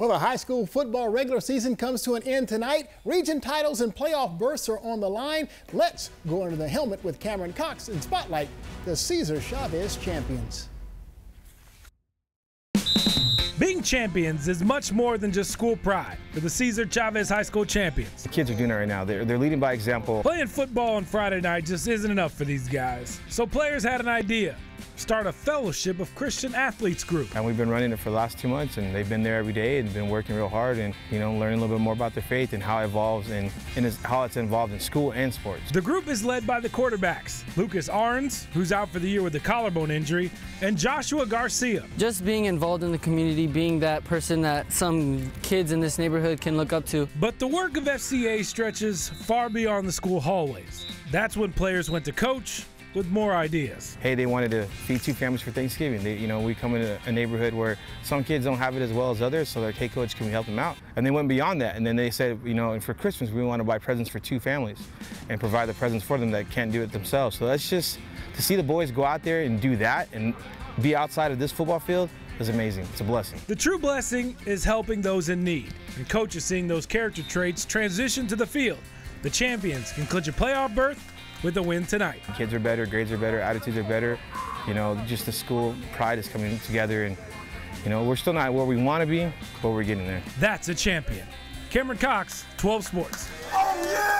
Well, the high school football regular season comes to an end tonight. Region titles and playoff berths are on the line. Let's go under the helmet with Cameron Cox and spotlight the Cesar Chavez champions. Being champions is much more than just school pride for the Cesar Chavez High School champions. The kids are doing it right now. They're, they're leading by example. Playing football on Friday night just isn't enough for these guys. So players had an idea start a fellowship of Christian athletes group. And we've been running it for the last two months, and they've been there every day and been working real hard and, you know, learning a little bit more about their faith and how it evolves and, and how it's involved in school and sports. The group is led by the quarterbacks, Lucas Arns, who's out for the year with a collarbone injury, and Joshua Garcia. Just being involved in the community, being that person that some kids in this neighborhood can look up to. But the work of FCA stretches far beyond the school hallways. That's when players went to coach, with more ideas. Hey, they wanted to feed two families for Thanksgiving. They, you know, we come in a, neighborhood where some kids don't have it as well as others, so like, hey, coach, can we help them out? And they went beyond that, and then they said, you know, and for Christmas, we want to buy presents for two families and provide the presents for them that can't do it themselves. So that's just, to see the boys go out there and do that and be outside of this football field is amazing. It's a blessing. The true blessing is helping those in need, and coaches seeing those character traits transition to the field. The champions can clinch a playoff berth with a win tonight. Kids are better, grades are better, attitudes are better. You know, just the school pride is coming together and, you know, we're still not where we want to be, but we're getting there. That's a champion. Cameron Cox, 12 Sports. Oh, yeah!